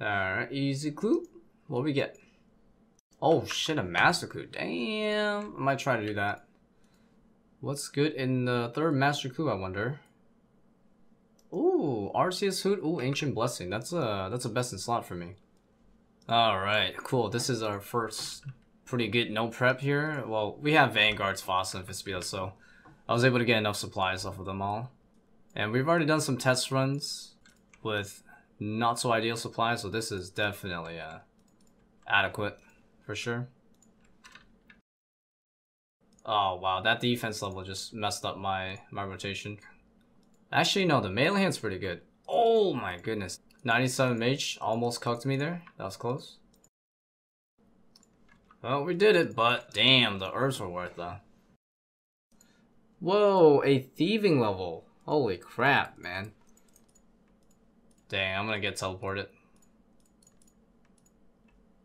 Alright, easy clue. What we get? Oh shit, a master clue. Damn. I might try to do that. What's good in the third master clue, I wonder? Ooh, Arceuus Hood. Ooh, Ancient Blessing. That's a that's a best in slot for me. Alright, cool. This is our first pretty good no prep here. Well, we have Vanguards, Fossil, and Vespula, so I was able to get enough supplies off of them all. And we've already done some test runs with not so ideal supply, so this is definitely uh, adequate for sure. Oh wow, that defense level just messed up my, my rotation. Actually no, the melee hand's pretty good. Oh my goodness. 97 mage almost cooked me there. That was close. Well, we did it, but damn, the herbs were worth though. Whoa, a thieving level. Holy crap, man. Dang, I'm gonna get teleported.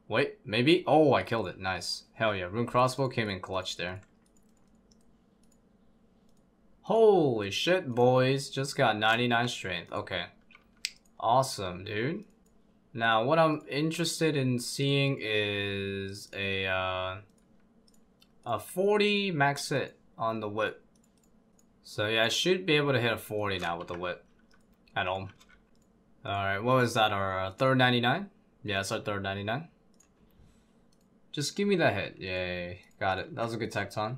Wait, maybe? Oh, I killed it. Nice. Hell yeah, rune crossbow came in clutch there. Holy shit, boys. Just got 99 strength. Okay. Awesome, dude. Now, what I'm interested in seeing is a, uh, a 40 max hit on the whip. So yeah, I should be able to hit a 40 now with the whip at home. Alright, what was that, our uh, third 99? Yeah, it's our third 99. Just give me that hit. Yay, got it. That was a good tekton.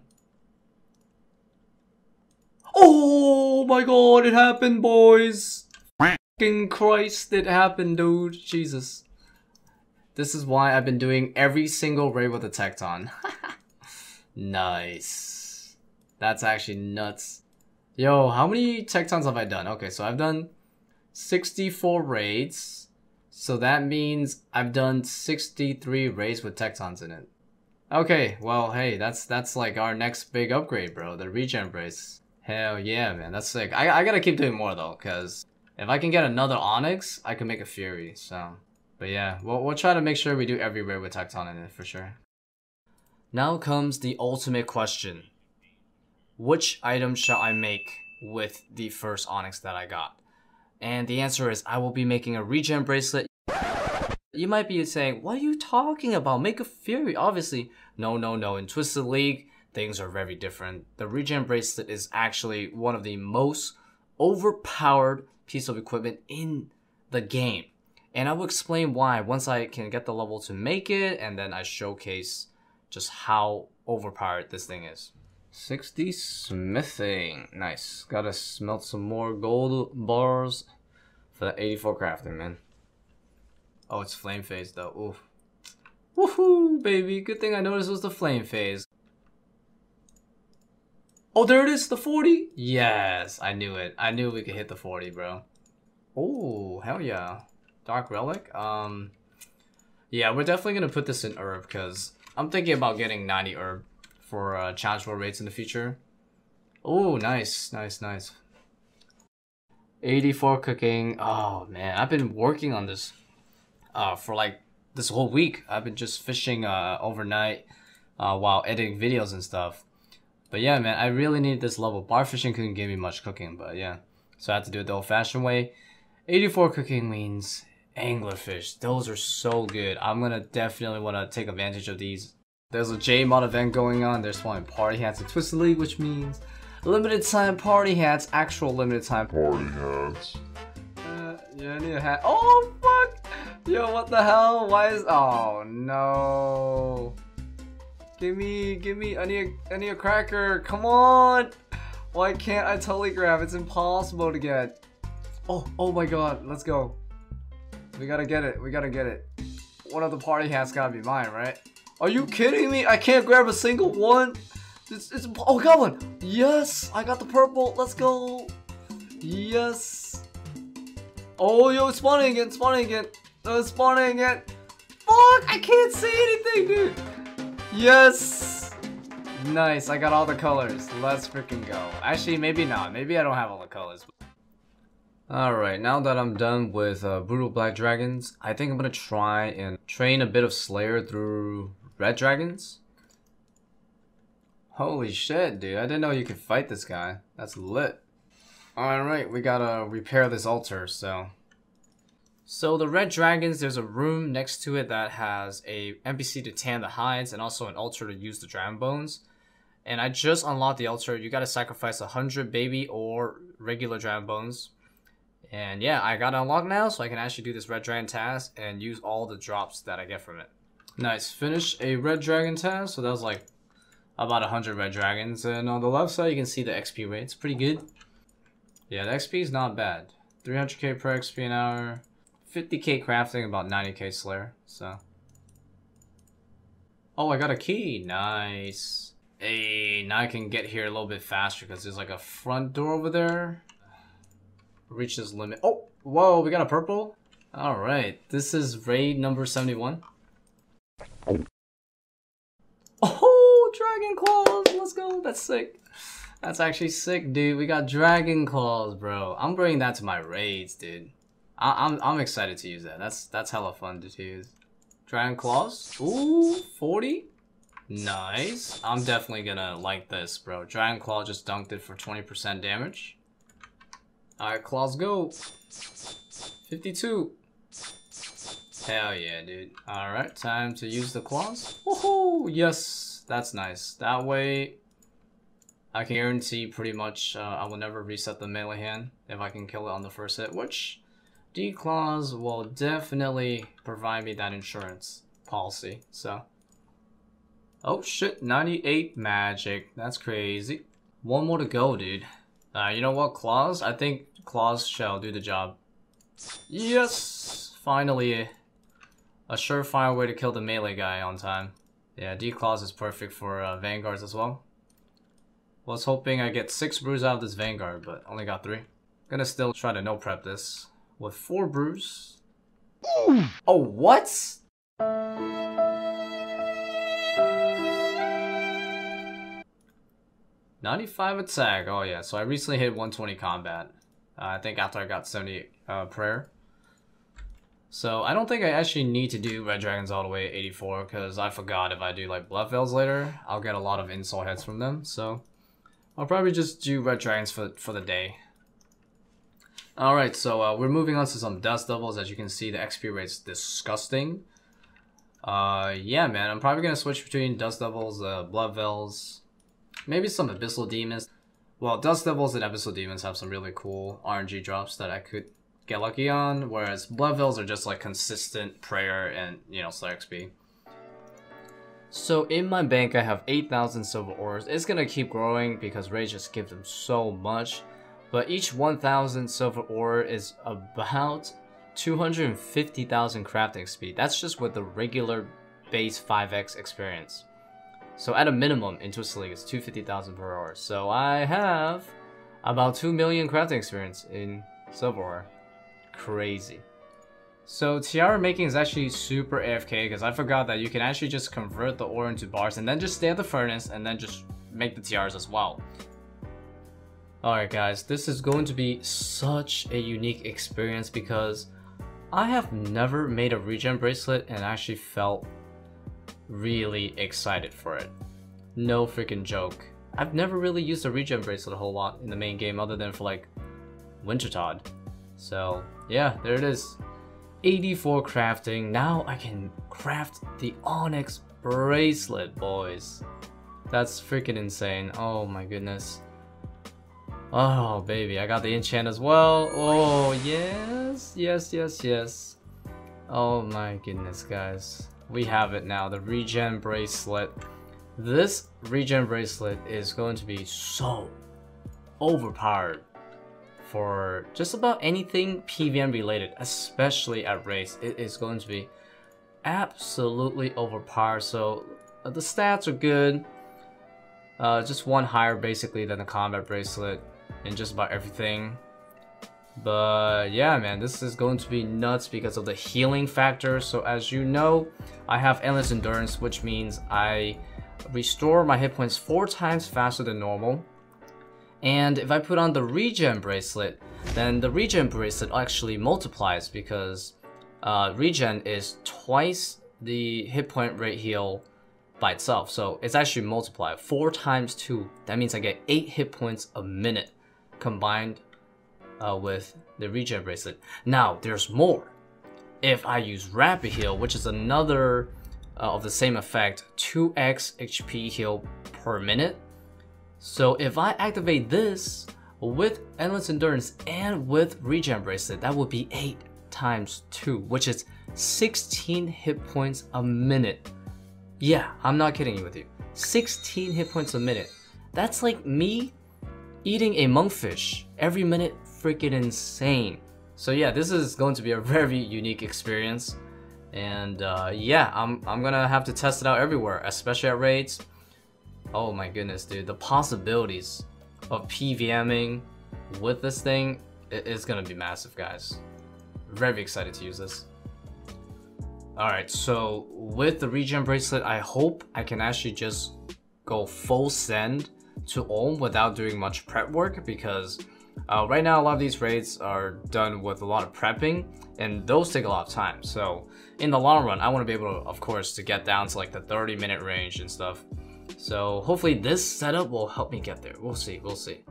Oh my god, it happened, boys! Fucking Christ, it happened, dude. Jesus. This is why I've been doing every single raid with a tekton. nice. That's actually nuts. Yo, how many tektons have I done? Okay, so I've done 64 raids. So that means I've done 63 raids with tektons in it. Okay, well, hey, that's that's like our next big upgrade, bro. The regen brace. Hell yeah, man. That's sick. I, I gotta keep doing more, though, because if I can get another Onyx, I can make a Fury, so... But yeah, we'll, we'll try to make sure we do every raid with Tekton in it, for sure. Now comes the ultimate question. Which item shall I make with the first Onyx that I got? And the answer is I will be making a regen bracelet. You might be saying, what are you talking about? Make a Fury, obviously. No, no, no. In Twisted League, things are very different. The regen bracelet is actually one of the most overpowered piece of equipment in the game. And I will explain why once I can get the level to make it and then I showcase just how overpowered this thing is. 60 smithing. Nice. Gotta smelt some more gold bars for the 84 crafting, man. Oh, it's flame phase though. Oof. Woohoo, baby. Good thing I noticed it was the flame phase. Oh, there it is, the 40? Yes, I knew it. I knew we could hit the 40, bro. Oh, hell yeah. Dark Relic? Um, yeah, we're definitely gonna put this in herb because I'm thinking about getting 90 herb for uh, challenge war rates in the future. Oh, nice, nice, nice. 84 cooking. Oh man, I've been working on this uh, for like this whole week. I've been just fishing uh, overnight uh, while editing videos and stuff. But yeah, man, I really need this level. Bar fishing couldn't give me much cooking, but yeah. So I had to do it the old-fashioned way. 84 cooking means anglerfish. Those are so good. I'm gonna definitely want to take advantage of these there's a J-mod event going on. They're spawning party hats in Twisted League, which means limited time party hats, actual limited time party hats. Uh, yeah, I need a hat. Oh, fuck! Yo, what the hell? Why is... Oh, no. Give me, give me, I need, a, I need a cracker. Come on! Why can't I totally grab? It's impossible to get. Oh, oh my god, let's go. We gotta get it, we gotta get it. One of the party hats gotta be mine, right? Are you kidding me? I can't grab a single one. It's, it's oh, got one. Yes, I got the purple. Let's go. Yes. Oh, yo, it's spawning again, spawning again. Oh, it's spawning again. Fuck, I can't see anything, dude. Yes. Nice, I got all the colors. Let's freaking go. Actually, maybe not. Maybe I don't have all the colors. Alright, now that I'm done with uh, Brutal Black Dragons, I think I'm gonna try and train a bit of Slayer through Red dragons? Holy shit, dude. I didn't know you could fight this guy. That's lit. Alright, we gotta repair this altar, so... So the red dragons, there's a room next to it that has a NPC to tan the hides and also an altar to use the dragon bones. And I just unlocked the altar. You gotta sacrifice hundred baby or regular dragon bones. And yeah, I got unlocked now, so I can actually do this red dragon task and use all the drops that I get from it. Nice, finish a red dragon task. So that was like about 100 red dragons. And on the left side, you can see the XP rate. It's pretty good. Yeah, the XP is not bad. 300k per XP an hour. 50k crafting, about 90k slayer. So. Oh, I got a key. Nice. Hey, now I can get here a little bit faster because there's like a front door over there. Reach this limit. Oh, whoa, we got a purple. All right, this is raid number 71. Oh, Dragon Claws! Let's go. That's sick. That's actually sick, dude. We got Dragon Claws, bro. I'm bringing that to my raids, dude. I am I'm, I'm excited to use that. That's that's hella fun to use. Dragon Claws. Ooh, 40. Nice. I'm definitely gonna like this, bro. Dragon Claw just dunked it for 20% damage. Alright, Claws go. 52. Hell yeah, dude. Alright, time to use the claws. Woohoo! Yes, that's nice. That way, I can guarantee pretty much uh, I will never reset the melee hand if I can kill it on the first hit, which D-Claws will definitely provide me that insurance policy, so. Oh shit, 98 magic. That's crazy. One more to go, dude. Uh, you know what, Claws? I think Claws shall do the job. Yes! Finally, a surefire way to kill the melee guy on time. Yeah, D-Claws is perfect for uh, Vanguards as well. Was hoping I get 6 brews out of this Vanguard, but only got 3. Gonna still try to no prep this with 4 brews. oh, what? Ninety-five attack. Oh yeah. So I recently hit 120 combat. Uh, I think after I got 70 uh, prayer. So I don't think I actually need to do Red Dragons all the way 84 because I forgot if I do like Bloodvelds later, I'll get a lot of ensouled heads from them. So I'll probably just do Red Dragons for, for the day. Alright, so uh, we're moving on to some Dust Devils. As you can see, the XP rate's disgusting. Uh, yeah, man, I'm probably going to switch between Dust Devils, uh, Bloodvelds, maybe some Abyssal Demons. Well, Dust Devils and Abyssal Demons have some really cool RNG drops that I could get lucky on, whereas Bloodvelds are just like consistent prayer and, you know, Slayer XP. So in my bank, I have 8,000 silver ores. It's gonna keep growing because Rage just gives them so much. But each 1,000 silver ore is about 250,000 crafting speed. That's just with the regular base 5x experience. So at a minimum in Twisted League, it's 250,000 per hour. So I have about 2 million crafting experience in silver ore crazy. So tiara making is actually super AFK because I forgot that you can actually just convert the ore into bars and then just stay at the furnace and then just make the tiaras as well. Alright guys, this is going to be such a unique experience because I have never made a regen bracelet and actually felt really excited for it. No freaking joke. I've never really used a regen bracelet a whole lot in the main game other than for like Wintertodt. So yeah, there it is. 84 crafting. Now I can craft the Onyx bracelet, boys. That's freaking insane. Oh my goodness. Oh, baby, I got the enchant as well. Oh, yes, yes, yes, yes. Oh my goodness, guys. We have it now, the regen bracelet. This regen bracelet is going to be so overpowered for just about anything PVM related, especially at race. It is going to be absolutely overpowered. So uh, the stats are good. Uh, just one higher basically than the combat bracelet in just about everything. But yeah, man, this is going to be nuts because of the healing factor. So as you know, I have endless endurance, which means I restore my hit points four times faster than normal. And if I put on the regen bracelet, then the regen bracelet actually multiplies because uh, regen is twice the hit point rate heal by itself. So it's actually multiplied. Four times two. That means I get eight hit points a minute combined uh, with the regen bracelet. Now, there's more. if I use Rapid Heal, which is another uh, of the same effect, 2x HP heal per minute. So if I activate this with Endless Endurance and with Regen Bracelet, that would be 8 times 2, which is 16 hit points a minute. Yeah, I'm not kidding you with you. 16 hit points a minute. That's like me eating a monkfish every minute, freaking insane. So yeah, this is going to be a very unique experience. And uh, yeah, I'm, I'm gonna have to test it out everywhere, especially at raids. Oh my goodness, dude, the possibilities of PVMing with this thing is gonna be massive, guys. Very excited to use this. Alright, so with the regen bracelet, I hope I can actually just go full send to Olm without doing much prep work because uh, right now a lot of these raids are done with a lot of prepping and those take a lot of time. So in the long run, I want to be able to, of course, to get down to like the 30 minute range and stuff. So hopefully this setup will help me get there. We'll see, we'll see.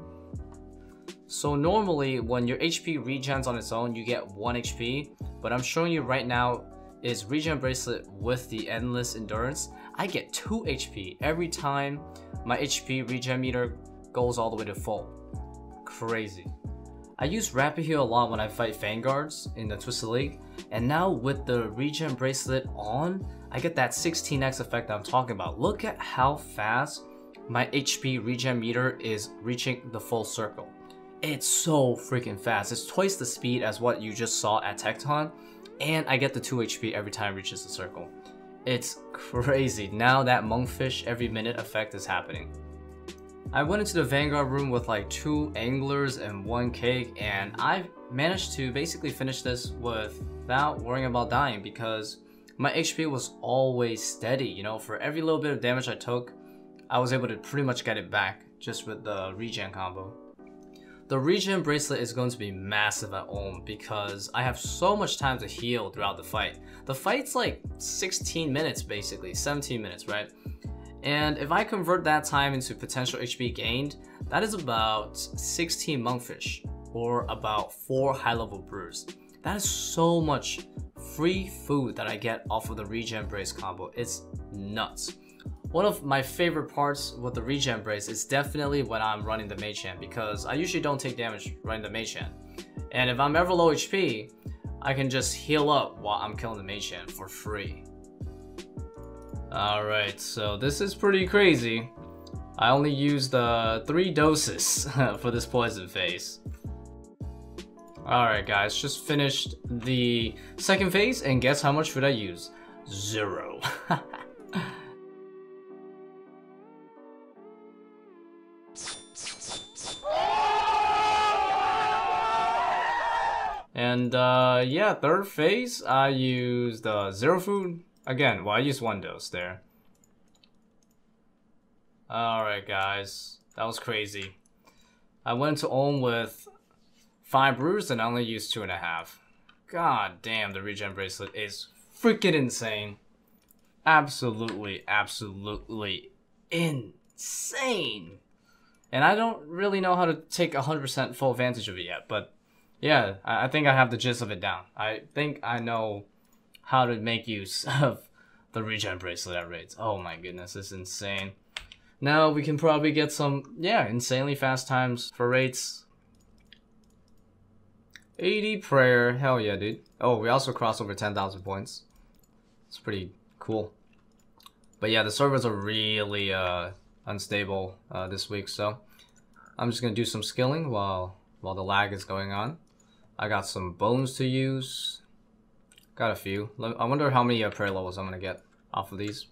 So normally when your HP regens on its own, you get 1 HP, but I'm showing you right now is regen bracelet with the endless endurance. I get 2 HP every time my HP regen meter goes all the way to full. Crazy. I use Rapid Heal a lot when I fight Vanguards in the Twisted League, and now with the regen bracelet on, I get that 16x effect I'm talking about. Look at how fast my HP regen meter is reaching the full circle. It's so freaking fast. It's twice the speed as what you just saw at Tekton, and I get the 2 HP every time it reaches the circle. It's crazy. Now that monkfish every minute effect is happening. I went into the Vanguard room with like two anglers and one cake and I managed to basically finish this without worrying about dying because my HP was always steady, you know, for every little bit of damage I took, I was able to pretty much get it back just with the regen combo. The regen bracelet is going to be massive at Olm because I have so much time to heal throughout the fight. The fight's like 16 minutes basically, 17 minutes, right? And if I convert that time into potential HP gained, that is about 16 monkfish or about 4 high level brews. That is so much free food that I get off of the regen brace combo. It's nuts. One of my favorite parts with the regen brace is definitely when I'm running the mage hand because I usually don't take damage running the mage hand. And if I'm ever low HP, I can just heal up while I'm killing the mage hand for free. Alright, so this is pretty crazy. I only used uh, three doses for this poison phase. Alright guys, just finished the second phase and guess how much food I use? Zero. and uh, yeah, third phase I used uh, zero food, Again, well, I used one dose there. Alright, guys. That was crazy. I went to Olm with five brews and I only used two and a half. God damn, the regen bracelet is freaking insane. Absolutely, absolutely insane. And I don't really know how to take 100% full advantage of it yet, but yeah, I think I have the gist of it down. I think I know how to make use of the regen bracelet at raids. Oh my goodness, it's insane. Now we can probably get some, yeah, insanely fast times for raids. 80 prayer, hell yeah, dude. Oh, we also crossed over 10,000 points. It's pretty cool. But yeah, the servers are really uh, unstable uh, this week, so I'm just gonna do some skilling while while the lag is going on. I got some bones to use. Got a few. I wonder how many uh, prayer levels I'm gonna get off of these.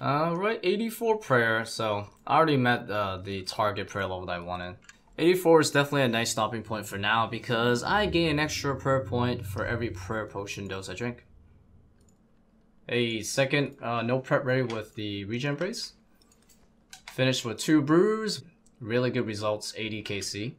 Alright, 84 prayer. So, I already met uh, the target prayer level that I wanted. 84 is definitely a nice stopping point for now because I gain an extra prayer point for every prayer potion dose I drink. A second, uh, no prep ready with the regen brace. Finished with two brews. Really good results, 80 KC.